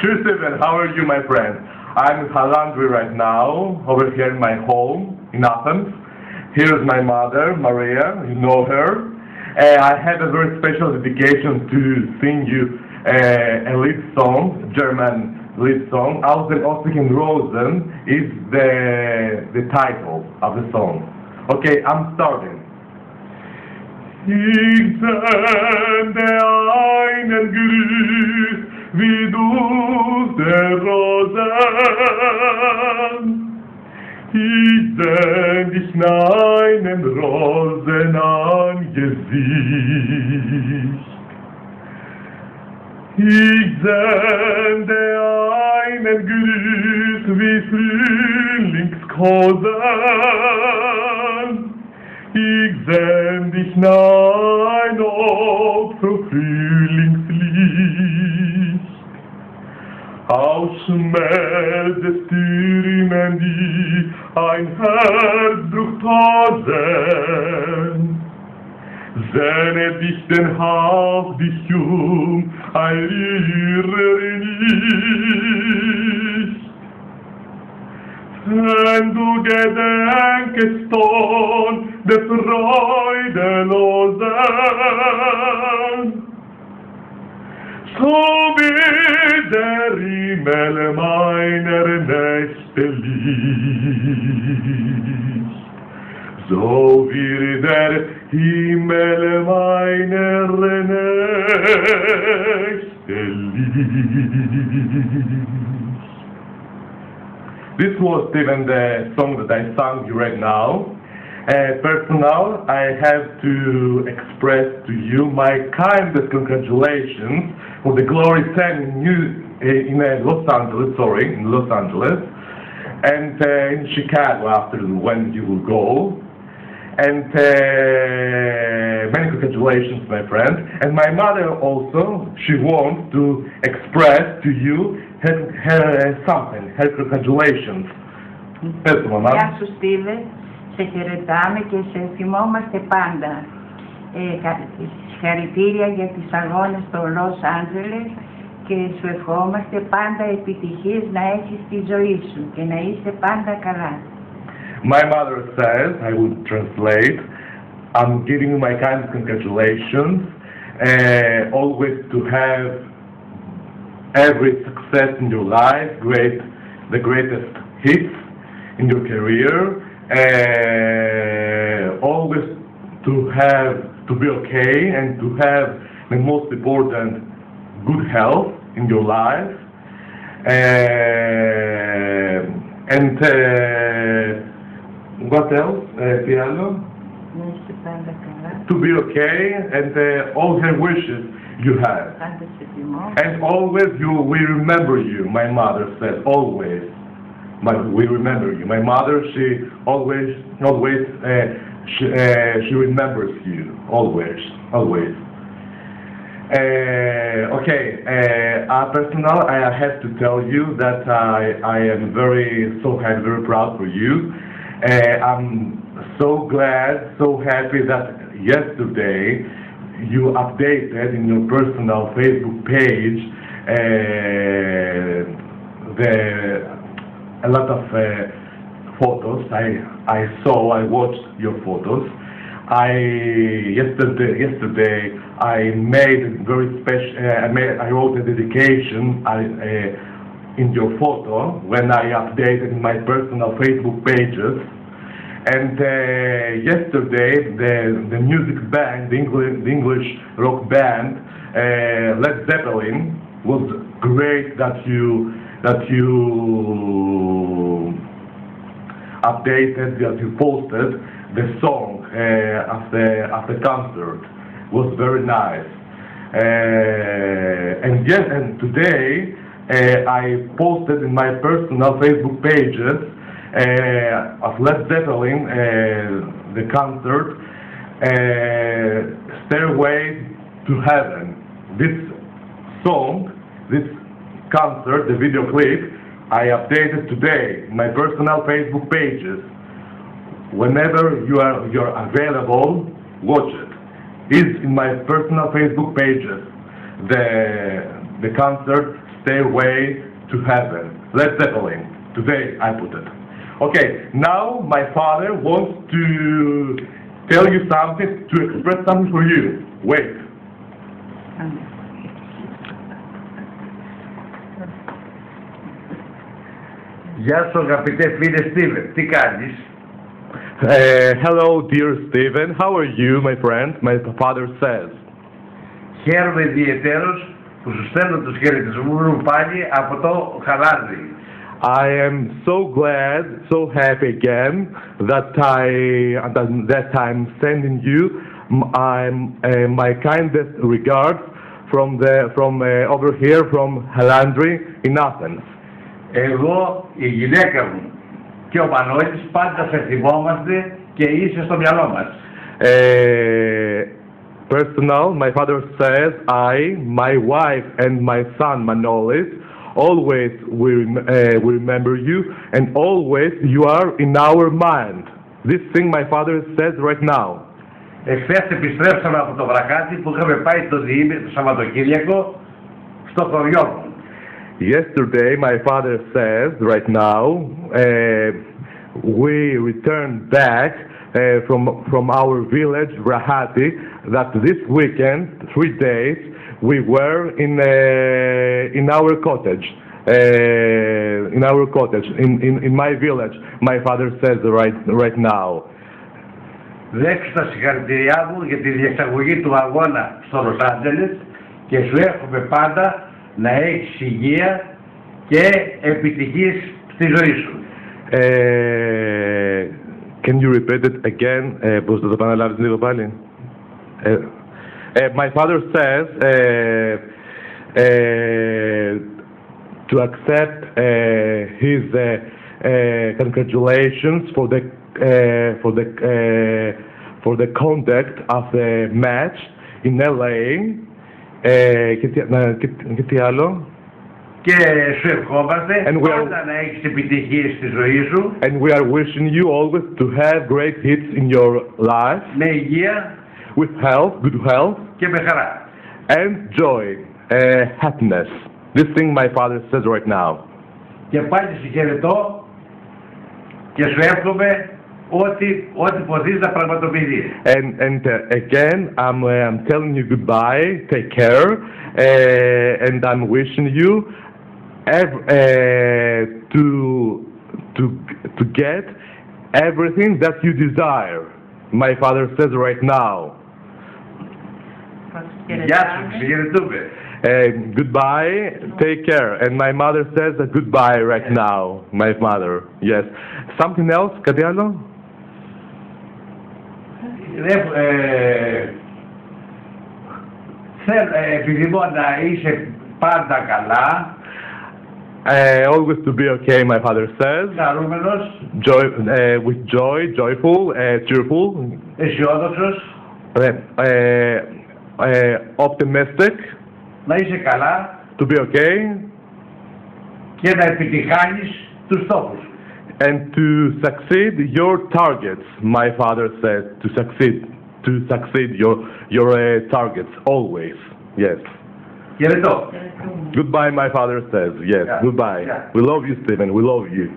Stephen. How are you, my friend? I'm in Halandri right now, over here in my home in Athens. Here's my mother, Maria. You know her. Uh, I have a very special dedication to sing you uh, a Lied song, German Lied song. Aus den östlichen Rosen is the, the title of the song. Okay, I'm starting. Ich sende einen Gruß wie du der Rosen. Ich seh dich neinen Rosen angesicht. Ich sende der einen Grüß wie Frühlingskosen. Ich sehn dich nein, ob zu Frühling aus met de sturing die ein Herz drucht hasen, Zene dich den Haf dich um, ein Lehrer nicht. Wenn du gedenkest ton, der Frau Himmel. This was even the song that I sang you right now. Uh, personal, I have to express to you my kindest congratulations for the Glory 10 in, New, uh, in uh, Los Angeles, sorry, in Los Angeles, and uh, in Chicago after when you will go. And uh, many congratulations, my friend. And my mother also, she wants to express to you her, her something, her congratulations. Πες του, μαμά. Γεια σου Στίβε, σε χαιρετάμε και σε θυμόμαστε πάντα. Ε, κα- συγχαρητήρια για τις αγώνες στο Λος Άντζελες και σου ευχόμαστε πάντα επιτυχίες να έχεις τη ζωή σου και να είσαι πάντα καλά. My mother says, I will translate, I'm giving you my kind congratulations, uh, always to have every success in your life, great, the greatest hits in your career, uh, always to have, to be okay and to have the most important, good health in your life. Uh, and uh, what else, uh, Pialo? To be okay and uh, all the wishes you have. And always you, we remember you, my mother said, always. My, we remember you. My mother, she always, always, uh, she, uh, she remembers you, always, always. Uh, okay, uh, personal, I have to tell you that I, I am very so happy, very proud for you. Uh, I'm so glad, so happy that yesterday you updated in your personal Facebook page uh, the a lot of uh, photos. I I saw, I watched your photos. I yesterday yesterday I made a very special. Uh, I made I wrote a dedication. I. In your photo when I updated my personal Facebook pages. And uh, yesterday, the, the music band, the English, the English rock band, uh, Led Zeppelin, was great that you that you updated, that you posted the song uh, of the concert. Was very nice. Uh, and yes, and today I posted in my personal Facebook pages uh, of Led Zeppelin uh, the concert uh, Stairway to Heaven. This song, this concert, the video clip, I updated today in my personal Facebook pages. Whenever you are you're available, watch it. It's in my personal Facebook pages. The the concert Stairway to Heaven. Led Zeppelin. Today I put it. Okay, now my father wants to tell you something, to express something for you. Wait. Γεια σου αγαπητέ φίλε Στίβεν, τι κάνεις? Uh, hello, dear Stephen. How are you, my friend? My father says. Χαίρομαι ιδιαιτέρως που σου στέλνω χαιρετισμού πάλι από το χαλάζι. I am so glad, so happy again that I that I'm sending you my kindest regards from the from over here from Halandri in Athens. Εγώ η γυναίκα μου και ο Μανώλης πάντα σε και είσαι στο μυαλό μας. personal, my father says I, my wife, and my son Manolis always we, rem- uh, we remember you, and always you are in our mind. This thing my father says right now. Εχθές επιστρέψαμε από το βρακάτι που είχαμε πάει το, διήμε- το Σαββατοκύριακο στο χωριό μου. Yesterday, my father says right now uh, we returned back uh, from, from our village, Vrachati, that this weekend, three days, we were in, uh, in our cottage. Uh, in our cottage, in, in, in my village, my father says right, right now. Δέξτε τα συγχαρητήριά μου για τη διεξαγωγή του αγώνα στο Λος Άντζελες και σου εύχομαι πάντα να έχεις υγεία και επιτυχής στη ζωή σου. Ε, can you repeat it again? Ε, μπορείς να το επαναλάβεις λίγο πάλι? Ε, ε, my father says ε, ε, to accept uh, his uh, uh, congratulations for the uh, for the uh, for the conduct of the match in LA. Ε, και, τι, να, και, και τι άλλο? Και σου ευχόμαστε And we are- πάντα να έχεις επιτυχίες στη ζωή σου, And we are wishing you always to have great hits in your life με υγεία with health, good health, και με χαρά. and joy, uh, happiness. This thing my father says right now. Και πάλι σε χαιρετώ και σου εύχομαι ό,τι, ό,τι ποθείς να πραγματοποιηθεί. And and uh, again, I'm uh, I'm telling you goodbye. Take care, uh, and I'm wishing you ev- uh, to to to get everything that you desire. My father says right now. Γεια σου, σε χαιρετούμε. Uh, goodbye, take care. And my mother says a goodbye right now. My mother, yes. Something else, κάτι άλλο? Δεν- ε, θέλ- ε, επιθυμώ να είσαι πάντα καλά, Uh, always to be okay, my father says. χαρούμενος, Joy, uh, with joy, joyful, uh, cheerful, αισιόδοξος, uh, uh, uh, optimistic, να είσαι καλά to be okay, και να επιτυχάνεις τους στόχους σου. and to succeed your targets. My father says to succeed, to succeed your your uh, targets always. Yes. Goodbye, my father says. Yes, yeah. goodbye. Yeah. We love you, Stephen. We love you.